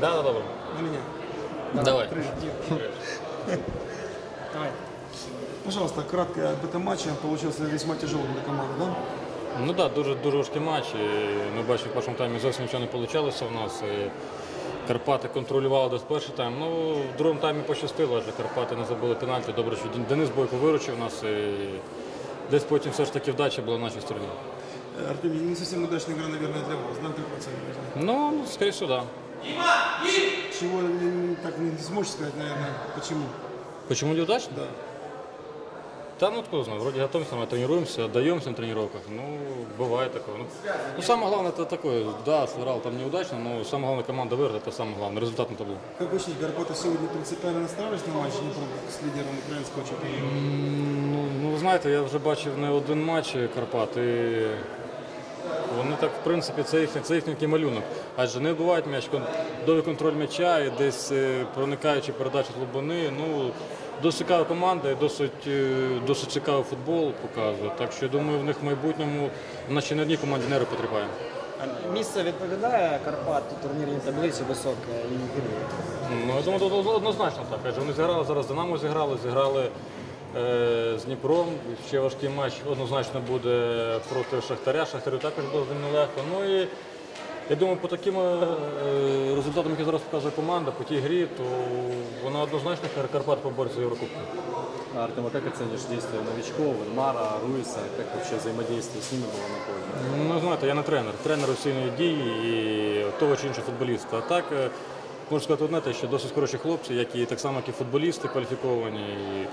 Да, да, добре. На меня. Давай. Давай. Пожалуйста, кратко об этом матче. Получился весьма тяжелым для команды, да? Ну так, да, дуже дуже важкий матч. І Ми бачимо, в першому таймі зовсім нічого не вийшло в нас. І Карпати контролювали десь перший тайм. Ну, в другому таймі пощастило, адже Карпати не забили пенальті. Добре, що Денис Бойко виручив нас. І десь потім все ж таки вдача була на нашій стороні. Э, Артемий, не совсем удачная игра, наверное, для вас. Да, как вы оцениваете? Ну, скоріше всього, да. Чего э, так не сможешь сказать, наверное, почему? Почему неудачно? Да. Та ну откуда знаю, вроде готовимся, мы тренируемся, отдаемся на тренировках. Ну, бывает такое. Ну, ну, самое главное это такое, да, сыграл там неудачно, но самое главное команда выиграет, это самое главное, результат на табло. Как вы считаете, Карпаты сегодня принципиально настраивались на матч Днепра с лидером украинского чемпионата? Ну, ну, ви знаєте, я вже бачив не один матч Карпат, і вони так, в принципі, це їхній, це їхній малюнок. Адже не вбивають м'яч, довгий контроль м'яча і десь е, проникаючи передачі глибини. Ну, досить цікава команда і досить, е, досить цікавий футбол показує. Так що я думаю, в них в майбутньому в нашій не одній команді нерви потрібає. Місце відповідає Карпат у турнірній таблиці високе і. Ну, я думаю, однозначно так. Адже вони зіграли зараз Динамо зіграли, зіграли з Дніпром. Ще важкий матч однозначно буде проти Шахтаря. Шахтарю також з ним нелегко. Ну і я думаю, по таким е, результатам, які зараз показує команда, по тій грі, то вона однозначно Карпат побореться Єврокубку. Артем, а как оценишь действия новичков, Мара, Руиса, как вообще взаимодействие с ними было на поле? Ну, знаєте, я не тренер. Тренер оцінює дії і того чи іншого футболіста. А так, е, можу сказати одне, те, що досить хороші хлопці, які так само, як і футболісти кваліфіковані. І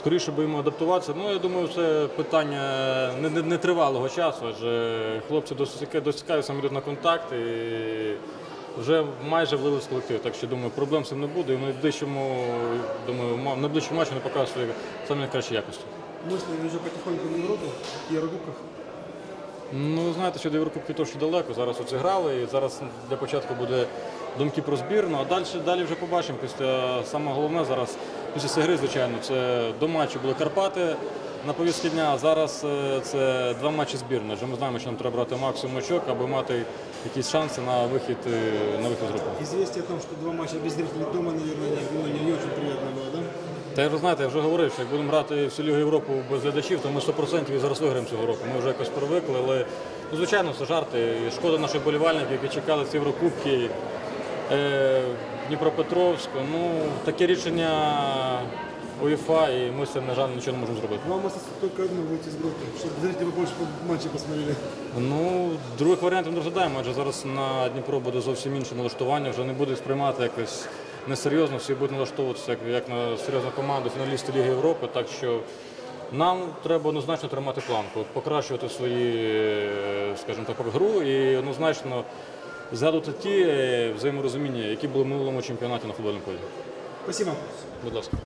скоріше будемо адаптуватися. Ну, я думаю, це питання нетривалого не, не часу, адже хлопці цікаві саме йдуть на контакт і вже майже влились в колектив. Так що думаю, проблем з цим не буде. І в найближчому, думаю, в найближчому матчі не покажуть свої найкращі якості. Мысли уже потихоньку в Европе, в Еврокубках. Ну, знаєте, що до Єврокубки то ще далеко. Зараз оце грали, і зараз для початку буде думки про збірну, а далі, далі вже побачимо. Після саме головне зараз, після цієї гри, звичайно, це до матчу були Карпати на повістці дня. а Зараз е, це два матчі збірної. Адже ми знаємо, що нам треба брати максимум очок, аби мати якісь шанси на вихід, е, на вихід з групи. Известие о том, что два матча без зрителей дома, наверное, не, ну, не очень приятно было, да? Та я вже знаєте, я вже говорив, що як будемо грати всю Лігу Європу без глядачів, то ми 100% і зараз виграємо цього року. Ми вже якось привикли, але ну, звичайно, це жарти. І шкода наших болівальників, які чекали ці Єврокубки е, в Дніпропетровську. Ну, таке рішення УЄФА, і ми з цим, на жаль, нічого не можемо зробити. Вам осталось только одно выйти из группы, чтобы зрители больше по- матчи посмотрели. Ну, других варіантів не розглядаємо, адже зараз на Дніпро буде зовсім інше налаштування, вже не буде сприймати якось несерйозно, всі будуть налаштовуватися як, як на серйозну команду фіналісти Ліги Європи. Так що нам треба однозначно тримати планку, покращувати свої, е, скажімо так, гру і однозначно згадувати ті е, взаєморозуміння, які були в минулому чемпіонаті на футбольному полі. Спасибо. Будь ласка.